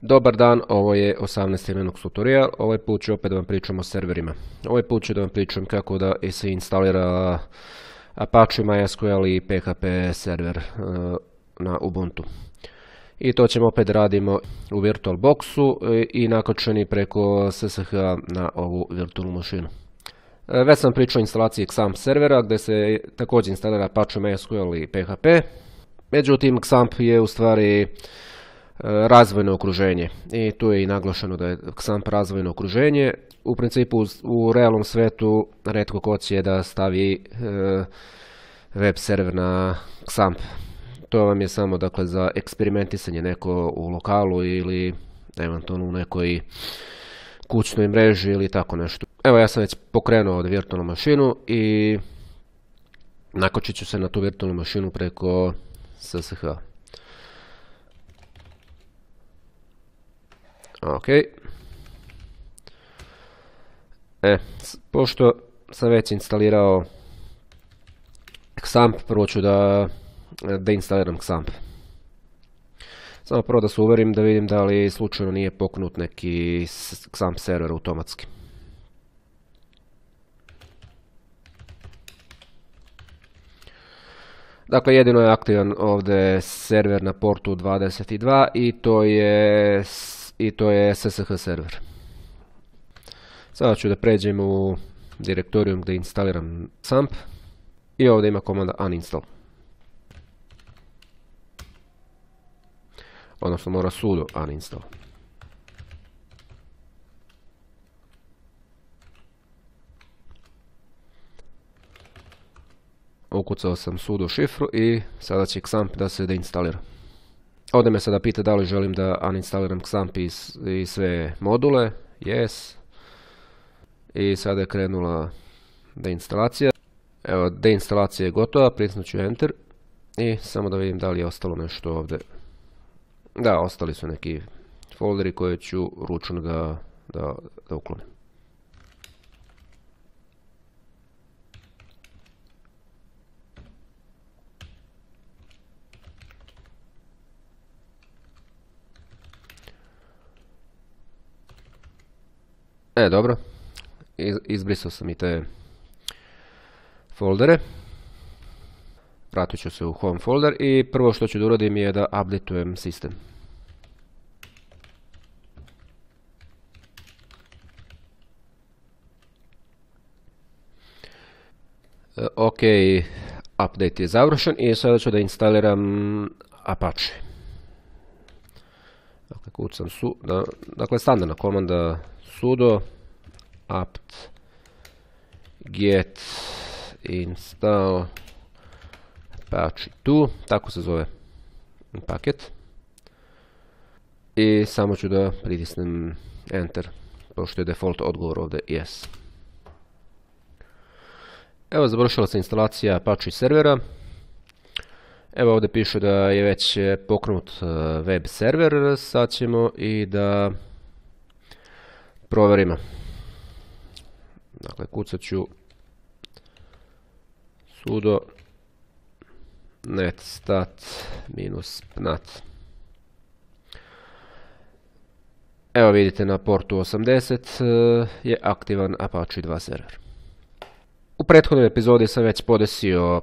Dobar dan, ovo je 18. minut tutorial. Ovaj put ću opet da vam pričam o serverima. Ovaj put ću da vam pričam kako da se instalira Apache MySQL i PHP server e, na Ubuntu. I to ćemo opet radimo u VirtualBoxu i nakočeni preko SSH na ovu virtualnu mašinu. E, već sam pričao o instalaciji XAMPP servera gdje se također instalira Apache MySQL i PHP. Međutim, XAMPP je u stvari E, razvojno okruženje i tu je i naglašeno da je XAMPP razvojno okruženje. U principu u realnom svetu redko ko će da stavi e, web server na XAMPP. To vam je samo dakle za eksperimentisanje neko u lokalu ili eventualno u nekoj kućnoj mreži ili tako nešto. Evo ja sam već pokrenuo od virtualnu mašinu i nakočit ću se na tu virtualnu mašinu preko SSH. Ok. E, pošto sam već instalirao XAMPP, prvo ću da deinstaliram XAMPP. Samo prvo da se uverim da vidim da li slučajno nije poknut neki XAMPP server automatski. Dakle, jedino je aktivan ovdje server na portu 22 i to je i to je SSH server. Sada ću da pređem u direktorijum gdje instaliram SAMP i ovdje ima komanda uninstall. Odnosno mora sudo uninstall. Ukucao sam sudo šifru i sada će XAMPP da se deinstalira. Ovdje me sada pita da li želim da uninstaliram XAMPP i, sve module. Yes. I sada je krenula deinstalacija. Evo, deinstalacija je gotova, pritisnut ću Enter. I samo da vidim da li je ostalo nešto ovdje. Da, ostali su neki folderi koje ću ručno da, uklonim. E, dobro. Izbrisao sam i te foldere. Vratit ću se u home folder i prvo što ću da uradim je da updateujem sistem. E, ok, update je završen i sada ću da instaliram Apache. Dakle, kucam su, dakle standardna komanda sudo apt get install apache 2 tako se zove paket. I samo ću da pritisnem enter pošto je default odgovor ovdje yes. Evo završila se instalacija Apache servera. Evo ovdje piše da je već pokrenut e, web server, sad ćemo i da provjerimo. Dakle, kucat ću sudo net stat minus pnat. Evo vidite na portu 80 eh, je aktivan Apache 2 server. U prethodnoj epizodi sam već podesio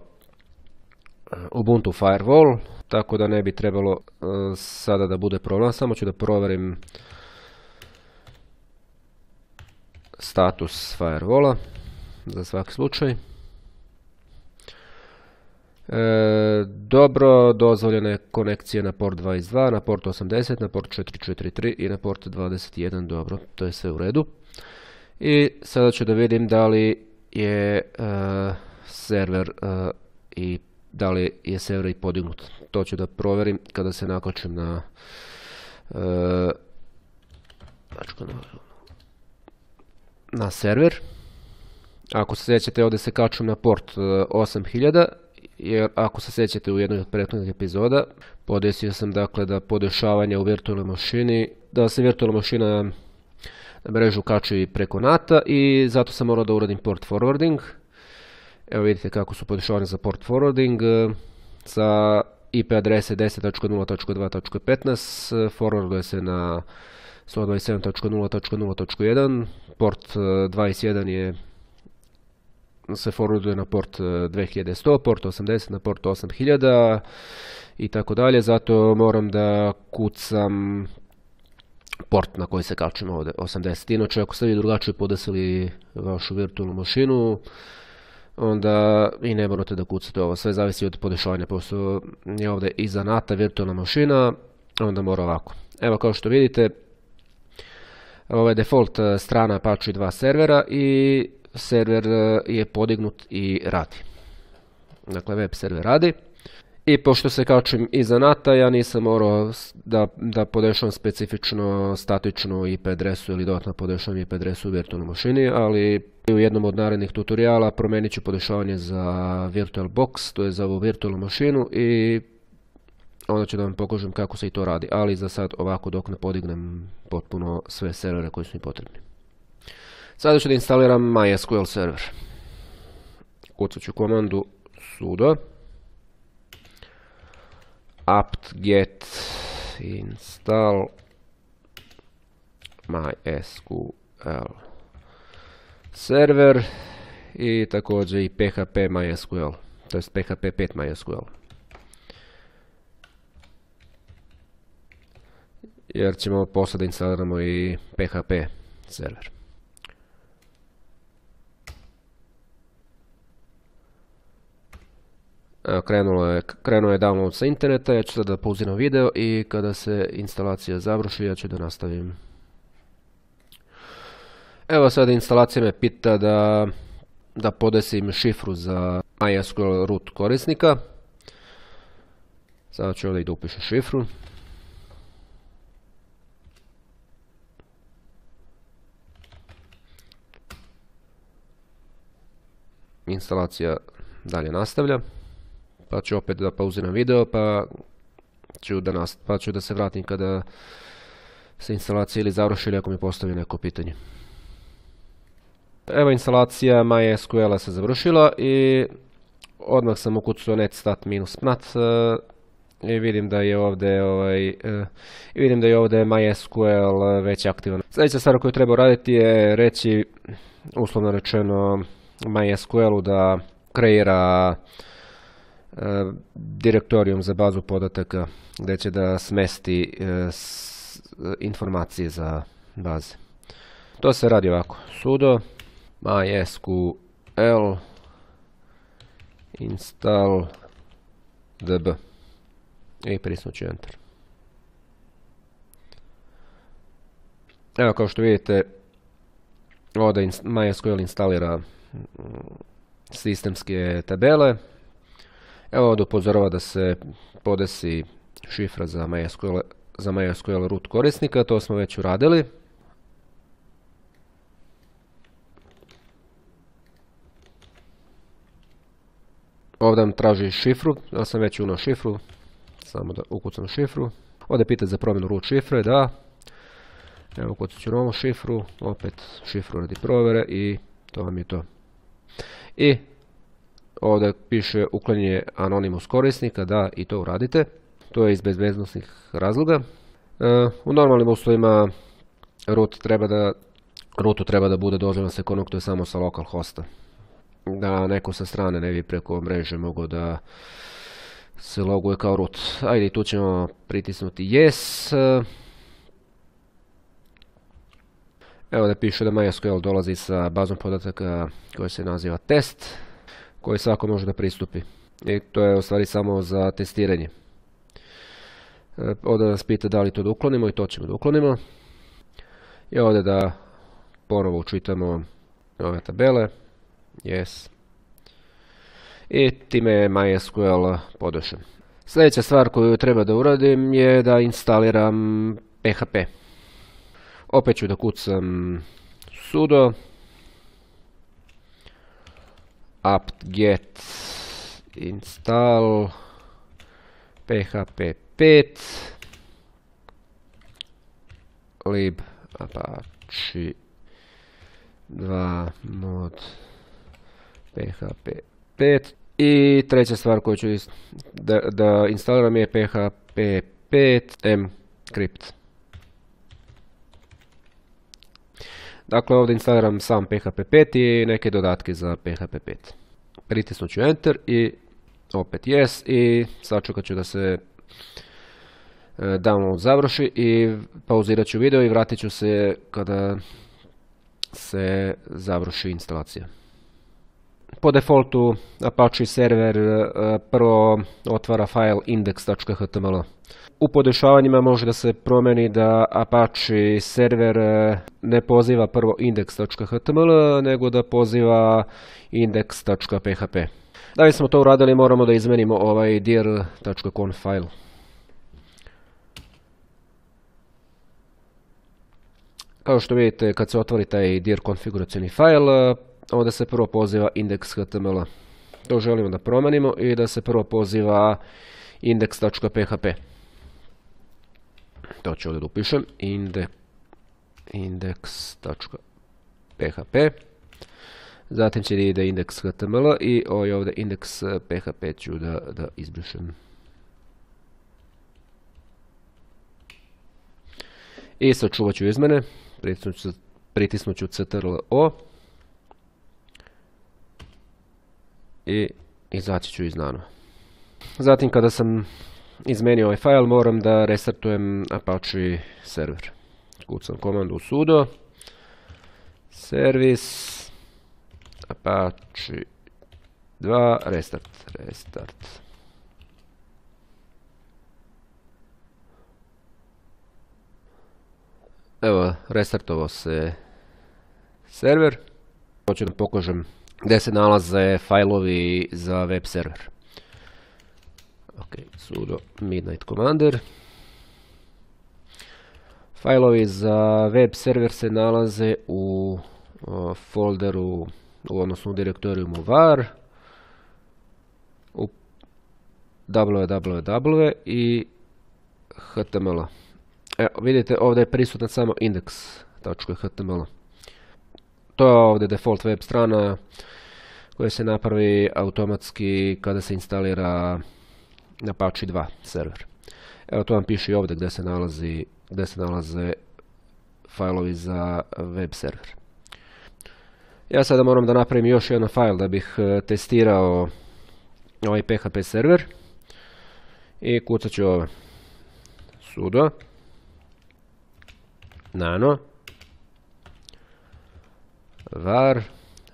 eh, Ubuntu Firewall, tako da ne bi trebalo eh, sada da bude problem. Samo ću da provjerim status firewalla za svaki slučaj. E, dobro, dozvoljene konekcije na port 22, na port 80, na port 443 i na port 21, dobro, to je sve u redu. I sada ću da vidim da li je e, server e, i da li je server i podignut. To ću da provjerim kada se nakočim na na server. Ako se sjećate, ovdje se kačem na port 8000, e, jer ako se sjećate u jednoj od prethodnih epizoda, podesio sam dakle da podešavanje u virtualnoj mašini, da se virtualna mašina na mrežu kači preko NATA i zato sam morao da uradim port forwarding. Evo vidite kako su podešavanje za port forwarding. E, za IP adrese 10.0.2.15, forwarduje se na 127.0.0.1, port 21 je se forwarduje na port 2100, port 80 na port 8000 i tako dalje, zato moram da kucam port na koji se kačimo ovdje 80. Inače, ako ste vi drugačije podesili vašu virtualnu mašinu, onda i ne morate da kucate ovo, sve zavisi od podešavanja, pošto je ovdje iza NATA virtualna mašina, onda mora ovako. Evo kao što vidite, ovo je default eh, strana Apache 2 servera i server eh, je podignut i radi. Dakle, web server radi. I pošto se kačim iza NATA, ja nisam morao da, da podešam specifično statičnu IP adresu ili dodatno podešam IP adresu u virtualnoj mašini, ali u jednom od narednih tutoriala promenit ću podešavanje za VirtualBox, to je za ovu virtualnu mašinu i onda ću da vam pokažem kako se i to radi, ali za sad ovako dok ne podignem potpuno sve servere koji su mi potrebni. Sada ću da instaliram MySQL server. Kucat ću komandu sudo apt get install mysql server i također i php mysql to je php 5 mysql jer ćemo posle da instaliramo i php server Krenulo je, krenuo je download sa interneta, ja ću sada pauziram video i kada se instalacija završi ja ću da nastavim. Evo sada instalacija me pita da, da podesim šifru za MySQL root korisnika. Sada ću ovdje da upišem šifru. Instalacija dalje nastavlja pa ću opet da pauziram video, pa ću da, pa ću da se vratim kada se instalacija ili završi ili ako mi postavi neko pitanje. Evo instalacija MySQL-a se završila i odmah sam ukucao netstat minus pnat e, i vidim da je ovdje ovaj, e, i vidim da je ovdje MySQL već aktivan. Sljedeća stvar koju treba raditi je reći, uslovno rečeno, MySQL-u da kreira E, direktorijum za bazu podataka gdje će da smesti e, informacije za baze. To se radi ovako. sudo mysql install db i prisnuću enter. Evo kao što vidite ovdje MySQL instalira sistemske tabele Evo ovdje upozorava da se podesi šifra za MySQL, root korisnika, to smo već uradili. Ovdje nam traži šifru, ja sam već unao šifru, samo da ukucam šifru. Ovdje pita za promjenu root šifre, da. Evo ukucat ću novu šifru, opet šifru radi provjere i to vam je to. I Ovdje piše uklanjanje anonimus korisnika, da i to uradite. To je iz bezbednostnih razloga. E, u normalnim uslovima root treba da, rootu treba da bude dozvoljeno se konektuje samo sa lokal hosta. Da neko sa strane ne bi preko mreže mogao da se loguje kao root. Ajde, tu ćemo pritisnuti yes. Evo da piše da MySQL dolazi sa bazom podataka koja se naziva test koji svako može da pristupi. I to je u stvari samo za testiranje. E, ovdje nas pita da li to da uklonimo i to ćemo da uklonimo. I ovdje da ponovo učitamo ove tabele. Yes. I time je MySQL podešen. Sljedeća stvar koju treba da uradim je da instaliram PHP. Opet ću da kucam sudo. Apt-get install. Php 5 lib apache 2 mod php 5 I treća stvar koju ću da, da instaliram je PHP5 mcrypt. Dakle, ovdje instaliram sam PHP5 i neke dodatke za PHP5. Pritisnut ću Enter i opet Yes i sačekat ću da se e, download završi i pauzirat ću video i vratit ću se kada se završi instalacija. Po defaultu Apache server e, prvo otvara file index.html. U podešavanjima može da se promeni da Apache server e, ne poziva prvo index.html, nego da poziva index.php. Da bismo to uradili moramo da izmenimo ovaj dir.conf file. Kao što vidite, kad se otvori taj dir konfiguracijni file, onda se prvo poziva index.html. To želimo da promenimo i da se prvo poziva index.php. To ću ovdje da upišem. index.php. Zatim će ide index.html i ovaj ovdje index.php ću da, da izbrišem. I sačuvat ću izmene. Pritisnut ću CTRL-O. I izaći ću iz nano. Zatim kada sam izmenio ovaj file moram da restartujem Apache server. Kucam komandu sudo servis Apache 2 restart restart Evo, restartovao se server. Hoću da pokažem gdje se nalaze fajlovi za web server. Ok, sudo midnight commander. Fajlovi za web server se nalaze u folderu, odnosno u direktorijumu var, u www i html. Evo, vidite ovdje je prisutan samo index.html. To je ovdje default web strana koja se napravi automatski kada se instalira Apache 2 server. Evo to vam piše i ovdje gdje se nalazi gdje se nalaze fajlovi za web server. Ja sada moram da napravim još jedan fajl da bih e, testirao ovaj PHP server. I kucat ću ovo sudo nano var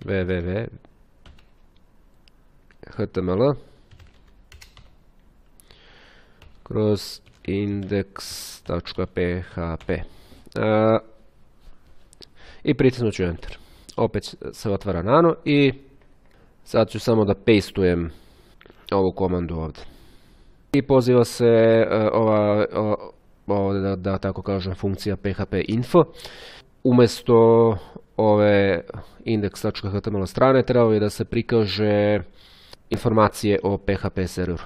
www html kroz index.php i pritisnut ću enter. Opet se otvara nano i sad ću samo da pastujem ovu komandu ovdje. I poziva se e, ova, da tako kažem funkcija php info. Umjesto ove index.html strane trebalo je da se prikaže informacije o PHP serveru.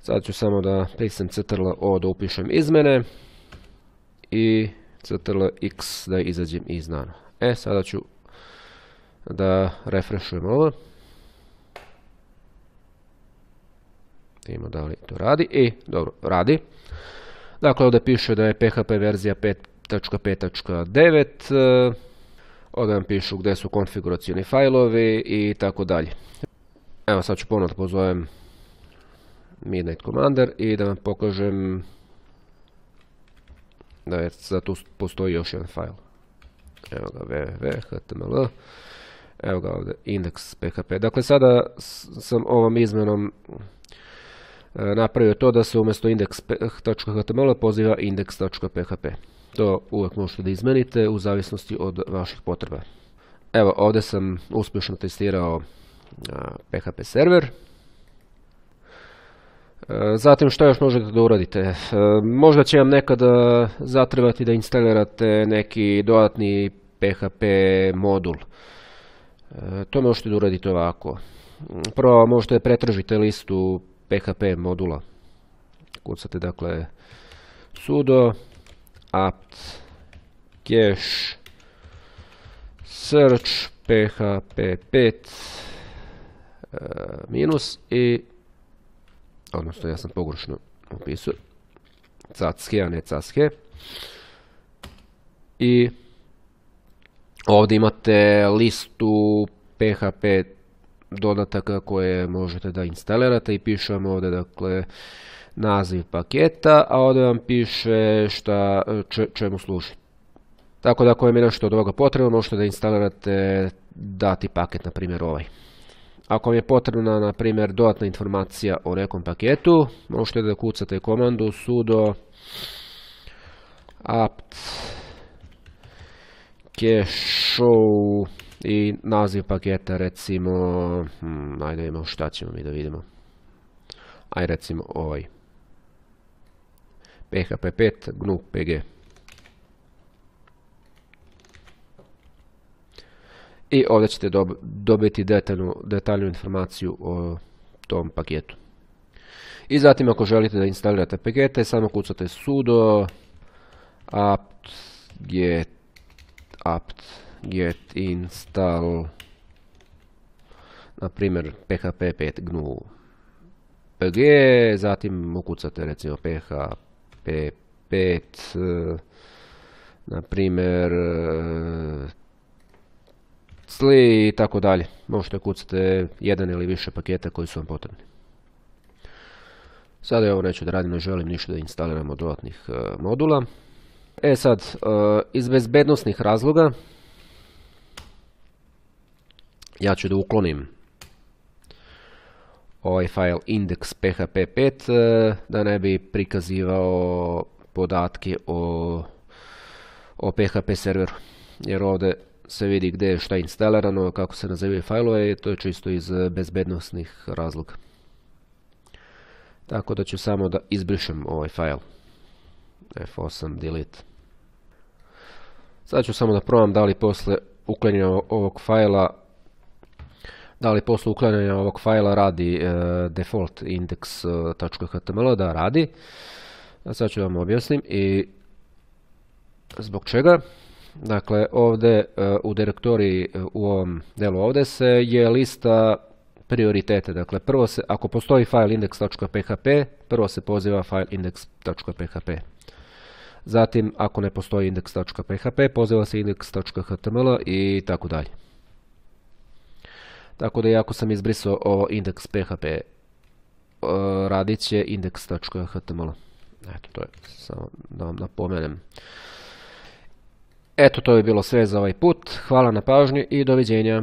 Sad ću samo da prisem ctrl O da upišem izmene i ctrl X da izađem iz nano. E, sada ću da refreshujem ovo. Vidimo da li to radi. I, dobro, radi. Dakle, ovdje piše da je PHP verzija 5.5.9. Ovdje vam pišu gdje su konfiguracijni fajlovi i tako dalje. Evo sad ću ponovno pozovem Midnight Commander i da vam pokažem da je za tu postoji još jedan fajl. Evo ga www.html Evo ga ovdje index.php. Dakle sada sam ovom izmenom e, napravio to da se umjesto index.html poziva index.php. To uvijek možete da izmenite u zavisnosti od vaših potreba. Evo, ovdje sam uspješno testirao PHP server. E, zatim što još možete da uradite? E, možda će vam nekada zatrebati da instalirate neki dodatni PHP modul. E, to možete da uradite ovako. Prvo možete pretražite listu PHP modula. Kucate dakle sudo apt. Cache search. Php 5 minus i odnosno ja sam pogrešno upisao caske, a ne caske i ovdje imate listu PHP dodataka koje možete da instalirate i piše vam ovdje dakle naziv paketa, a ovdje vam piše šta, čemu služi. Tako da ako je mi nešto od ovoga potrebno, možete da instalirate dati paket, na primjer ovaj. Ako vam je potrebna, na primjer, dodatna informacija o nekom paketu, možete da kucate komandu sudo apt show i naziv paketa recimo, hmm, ajde imamo šta ćemo mi da vidimo. Ajde recimo ovaj. PHP 5 GNU PG. I ovdje ćete dobiti detaljnu, detaljnu informaciju o tom paketu. I zatim ako želite da instalirate pakete, samo kucate sudo apt get apt get install na primjer php 5 gnu pg, zatim ukucate recimo php 5 na primjer sli i tako dalje. Možete kucati jedan ili više paketa koji su vam potrebni. Sada ja ovo neću da radim, ne želim ništa da instaliramo dodatnih e, modula. E sad, e, iz bezbednostnih razloga ja ću da uklonim ovaj file index.php5 e, da ne bi prikazivao podatke o, o PHP serveru. Jer ovdje se vidi gdje je šta instalirano, kako se nazivaju fajlove i to je čisto iz bezbednostnih razloga. Tako da ću samo da izbrišem ovaj file. F8 delete. Sad ću samo da probam da li posle uklanjanja ovog fajla da li posle uklanjanja ovog fajla radi e, default index.html, da radi. Sad ću vam objasnim i zbog čega. Dakle, ovdje e, u direktoriji e, u ovom delu ovdje se je lista prioritete. Dakle, prvo se, ako postoji file index.php, prvo se poziva file index.php. Zatim, ako ne postoji index.php, poziva se index.html i tako dalje. Tako da ako sam izbrisao ovo index.php, e, radit će index.html. Eto, to je samo da vam napomenem. Eto, to bi bilo sve za ovaj put. Hvala na pažnju i doviđenja.